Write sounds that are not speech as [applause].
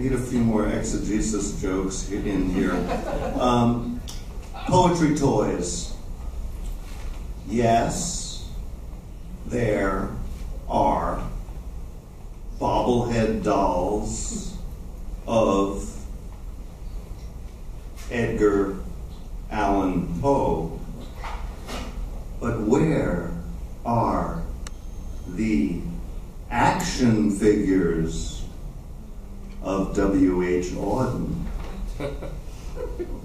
need a few more exegesis jokes in here. Um, poetry toys. Yes, there are bobblehead dolls of Edgar Allan Poe. But where are the action figures of W.H. Auden? [laughs]